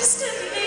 system